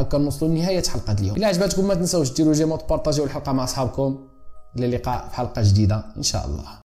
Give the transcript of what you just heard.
هكا نوصلوا لنهايه حلقه اليوم إلا عجبتكم ما تنساوش ديروا جيم وتبارطاجيو الحلقة مع أصحابكم. إلى اللقاء في حلقة جديدة. إن شاء الله.